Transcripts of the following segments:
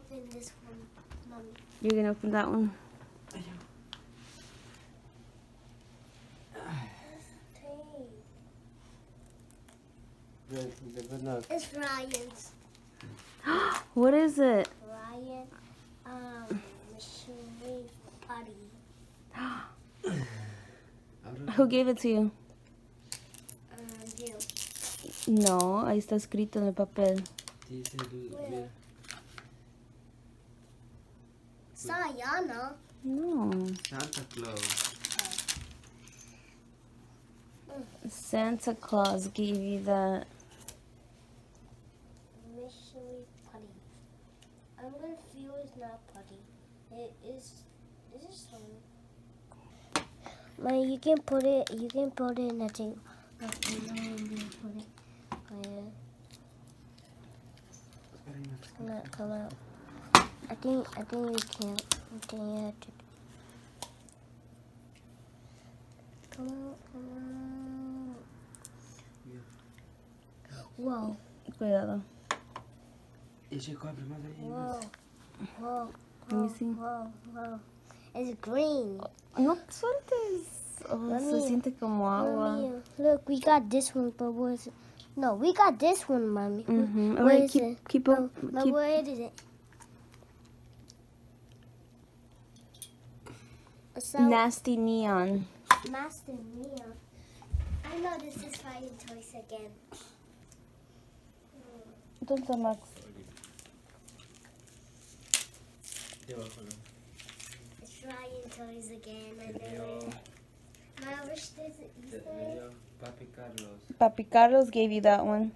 open this one, mommy. You're gonna open that one. Tape. The good note. It's Ryan's. what is it? Ryan, um, machinery putty. Who gave it to you? Um, you. No, ahí está escrito en el papel. Dice mira, Sayana. No. Santa Claus. Santa Claus gave you that. Machinery putty. I'm gonna feel it's not putty. It is. This is some. Man, you can put it. You can put it in a table. But you know where you can put it. Oh, yeah. Espera, ahí, Max. Come out. I think I think we can't. I think you have to. Come out, come out. Whoa, Cuidado. Y Chico, abre más ahí, whoa, Max. whoa, Let me see. whoa, whoa. It's green. No te sueltes. Oh, se Mami. siente como agua. Look, we got this one, but where's it? No, we got this one, mommy. Mm -hmm. Where Alright, is keep it? keep No, up. no, Keep. where is it? So, Nasty neon. Master Mia. I know this is Ryan Toys again. ¿Dónde está Max? Debajo. It's Ryan Toys again. I know. dio- I wish there's an Easter me egg. dio Papi Carlos. Papi Carlos gave you that one.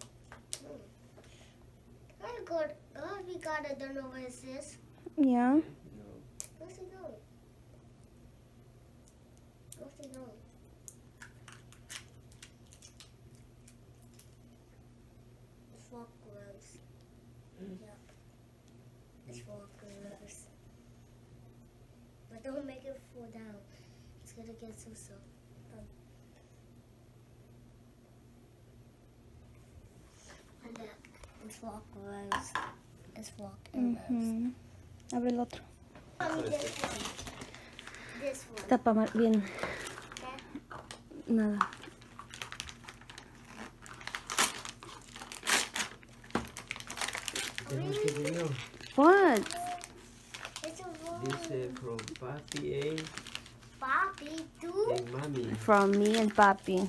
Oh, I got, oh, we got it. Don't know where it is. Yeah. Gonna get. Um. Gloves. Mhm. Abre el otro. Mommy, this one. This one. Tapa ma- bien. Nada. What? It's a. Dice from A From me and Papi.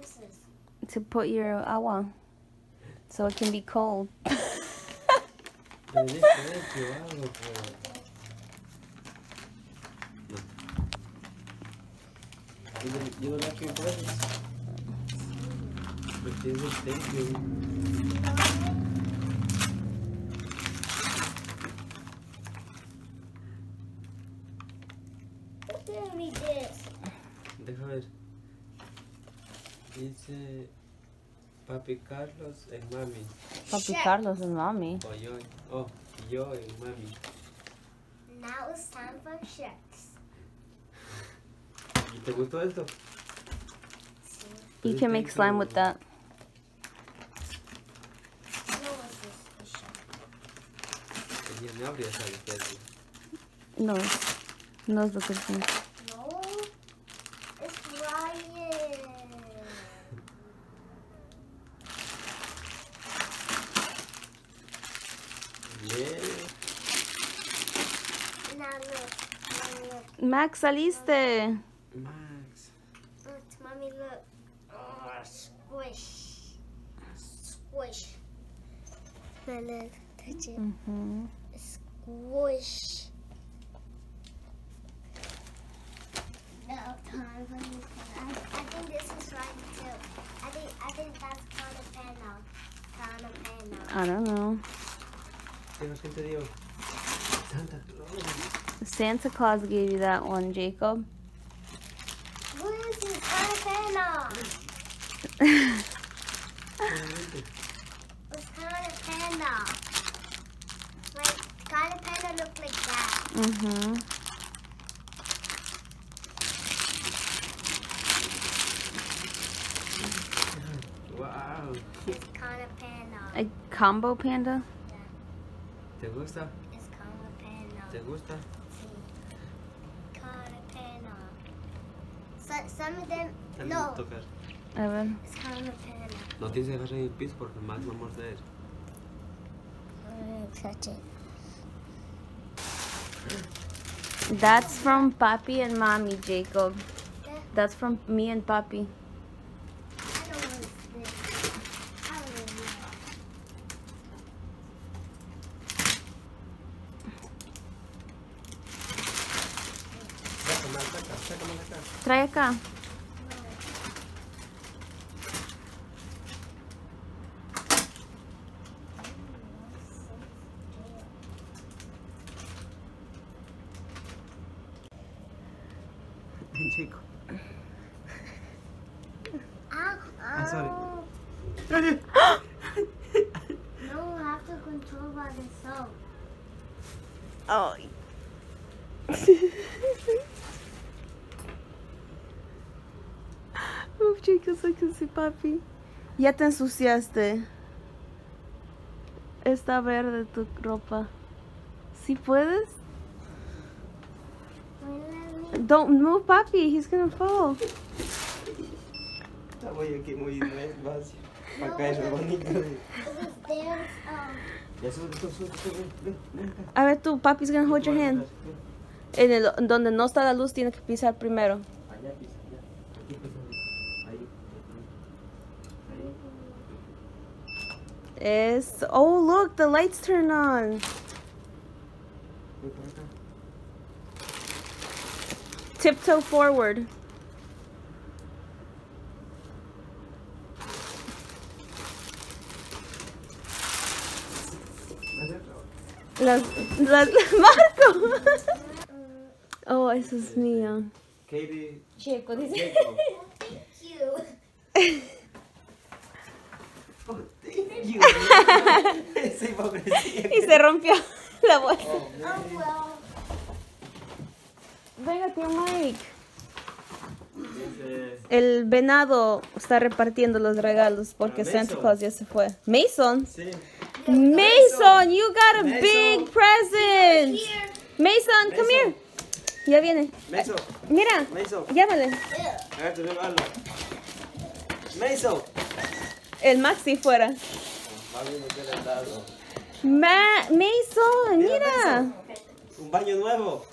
This is To put your agua. So it can be cold. Pero dice hecho algo, pero... No. You will- You will like your presents. But this is thank you. Dice Papi Carlos and Mami. Papi Shit. Carlos and mommy. O yo. Oh, yo and Mami. Now it's time for shirts. ¿Y te gustó esto? You can make slime with that. No, what's this? A shirt. El día me abre esa especie. No. No es lo que sí. No, it's Ryan. Yeah. Now look, now look, Max, saliste. Max. look, mommy, look. Oh, squish, squish. Now look, touch it. Mhm. Squish. Now time for this. I, I think this is right too. I think I think that's called a panel. Called a panel. I don't know. Tengo que te dio. Santa Claus. Santa Claus gave you that one, Jacob. What is this? Called a panel. Obviamente. It's called a panel. Like called a panel look like that. mhm. Wow. Wow. It's kind of panda. A combo panda? ¿Te gusta? It's kind of panda. ¿Te gusta? Some of them, Dale no, tocar. A ver. it's kind of panda. No tienes que agarrar en el piso porque más va a morder. I'm gonna touch it. That's from Papi and Mommy, Jacob. Yeah. That's from me and Papi. Traia cá. Ridículo. Ah, sorry. Oh. no, we have to control by the. Oh. chicos, sí, papi. Ya te ensuciaste. Está verde tu ropa. ¿Sí puedes? Don't move, papi. He's gonna fall. Voy aquí muy despacio. Para caer bonito. A ver, tú, papi's gonna hold your hand. En el, donde no está la luz, tiene que pisar primero. Allá pisa, Ahí. Es. Oh, look, the lights turn on. Ven por acá. Tiptoe forward. Las, las, Marco. Oh, eso es mío. Katie. Chico, Jacob. cute. Oh, Esa hipocresía. Y se rompió la bolsa. Oh, Oh. Venga, tío Mike. El venado está repartiendo los regalos porque Ah, Santa. Claus ya se fue. Mason. Sí. Mason, you got a Mason. big present. Here. Mason, come here. Ya viene. Mason. Mira, Mason. llámale. Mason. El Maxi fuera. Ma Mason, Mira. Un baño nuevo.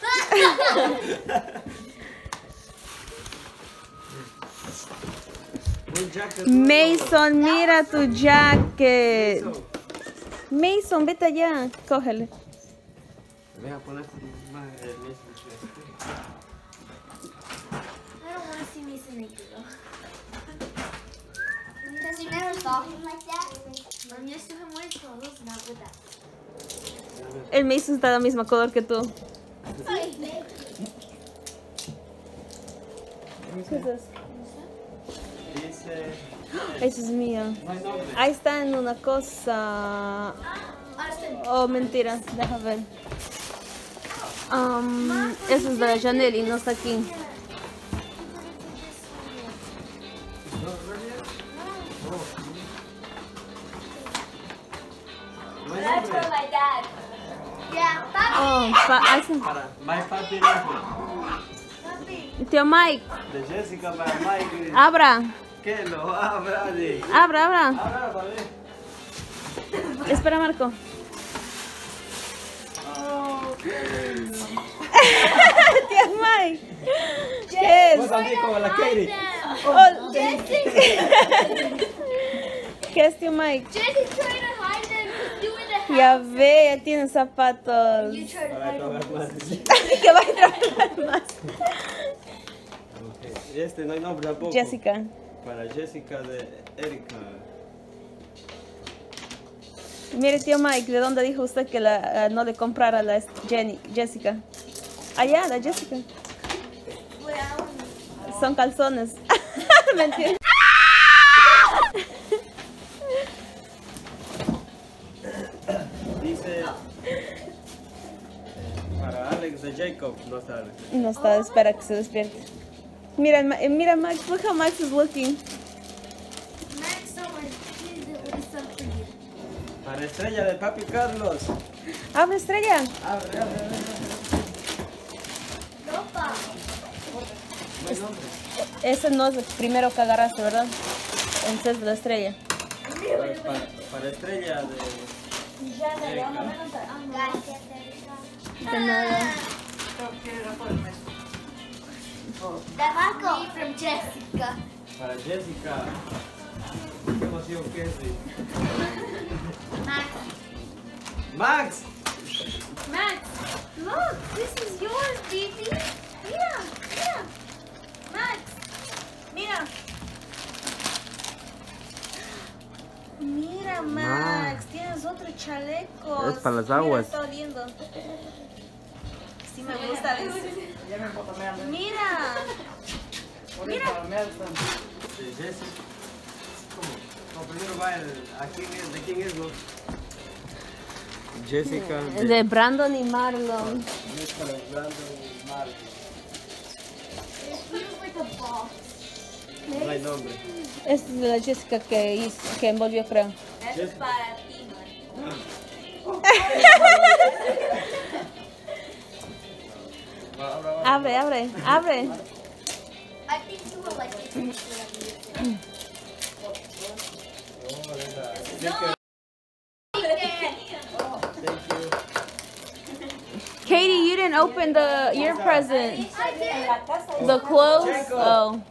Mason, mira tu jacket. Mason. Vete allá. Cógele. Ve a poner más el Mason. I don't want to see Mason naked though. Because you never saw him like that. El Mason está de la misma color que tú. ¿Qué es eso? Eso es mío. Ahí está en una cosa. Oh, mentira, deja ver. Um, eso es de la Chanel y no está aquí. Oh, pa-. Para My Papi Life. Tío Mike, De Jessica para Mike. abra, Que lo abra de. abra, abra. Abra para ver. Espera, Marco. Tío Mike. ¿Qué es? Como la Katie. Oh, ¿Qué es, tío Mike? Jesse's trying to hide them because you in the house. Ya ve, ya tiene zapatos. Más. que va a trabajar más. Ok. Este no hay nombre tampoco. Jessica. Para Jessica de Erika. Mire, tío Mike, ¿de dónde dijo usted que la, ah, no le comprara la Jenny, Jessica? Allá, la Jessica. Son calzones. Mentira. Dice. Para Alex de Jacob. No sale. No está, espera que se despierte. Mira, eh, mira Max, look how Max is looking. Max, you. Para estrella de papi Carlos. Abre estrella. Abre, abre, abre. No, pa. No hay nombre. Ese no es el primero que agarraste, ¿verdad? Ese es de la estrella. Para, para estrella de. Gracias, Erika. De nada. Me from Jessica. Para Jessica. Qué emoción que es. Max. Max. Max, look, this is yours, baby. Mira, mira. Max, mira. Mira, Max, tienes otro chaleco. Es para las Mira, aguas. está oliendo. Sí me gusta. dice. Mira. Mira. De Jessica. ¿Cómo? No, primero va el. ¿A quién es? ¿De quién es? No? Jessica. De Brandon y Marlon. Es para Brandon y Mark. It feels like a ball. No hay nombre. Es de la Jessica que, hizo, que envolvió, creo. Jessica. Va, Abra, abra. Abre, abre, abre. I think you will like it. Linda. Thank you. Katie, you didn't open the your present. The clothes. Oh.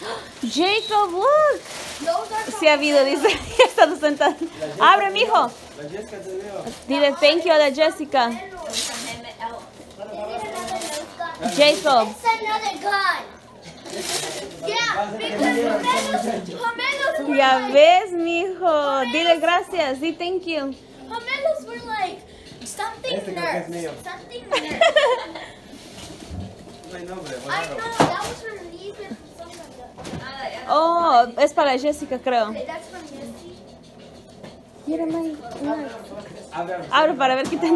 Jacob, look. Sí ha habido, dice. Está sentado. Abre, mijo. Dile thank you a la Jessica. Jacob. It's another gun. Yeah, because were Ya like, ves, mijo. Dile gracias. Di thank you. Were like something Este nerds. Something nerds. No hay nombre. I bueno, know that was from Elizabeth or something like that. Oh, es para Jessica, creo. That's from. Mira. Abre, para ver qué te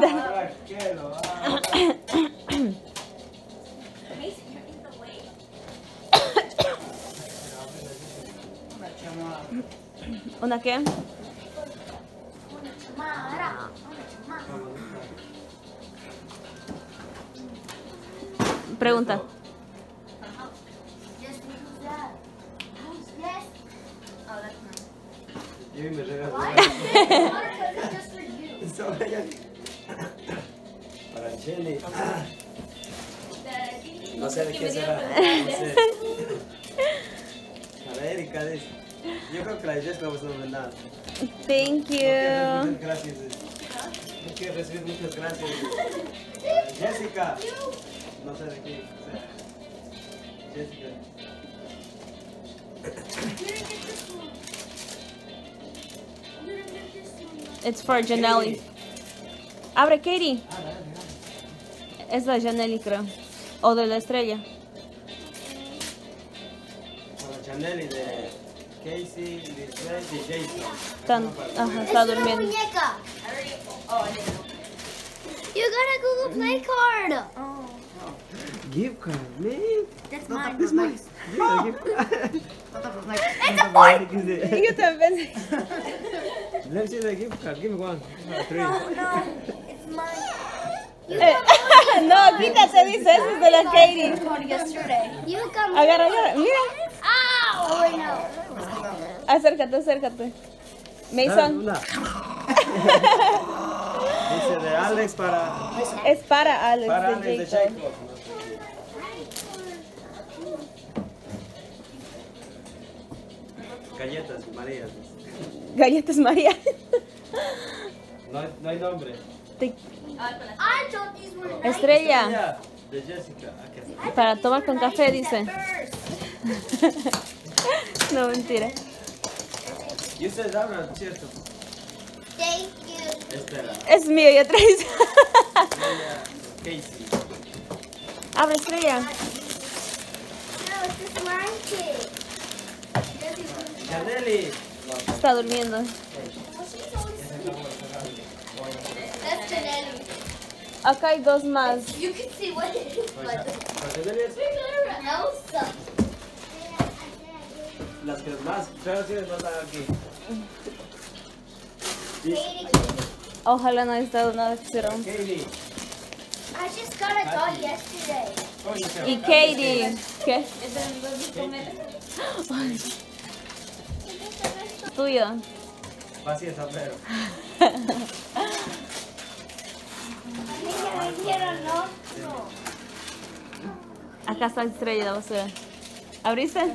Why? Because it's just for you. Sobre ella. Para Jenny. No sé de qué será. No sé. Para Erika dice. Yo creo que la Jessica pues no ve nada. Thank you. recibir gracias. No quiere recibir muchas gracias. Jessica. No sé de qué. Jessica. It's for Janelli. Abre, Katie. Es la Janelli, creo. O de la estrella. Y de Casey, y Jason. Están, ajá, está durmiendo. muñeca. You got a Google Play card. Oh, Gift card, man. that's mine. That's mine. Yeah, gift card. It's a boy. Yo también. Let me see the gift card. Give me one. Three. No, it's mine. You Eh, no, quítate, dice. Eso es de la Katie. You. Agarra, agarra. Mira. Ow! Oh, wait, no. Acércate, acércate. Mason. Dice de Alex para, es para Alex para de Alex de Jacob. Galletas, María. Galletas María. No, hay- no hay nombre. Te-. Estrella. De Jessica. Está. Para tomar con café, dice. No, mentira. Y ustedes hablan, ¿cierto? Thank you. Estela. Es mío, ya traes. Estrella, Casey. Abre estrella. No, Chaneli. Está durmiendo. Acá hay dos más. You can see what it is, las que más feas no están aquí. Katie, Katie. Ojalá no haya estado nada que hicieron. Katie. I just got a doll yesterday. Y Katie, ¿qué? Tuyo. Así es, pero. A mí me vendieron otro. Acá está la estrella de la basura. ¿Abriste?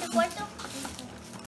want to go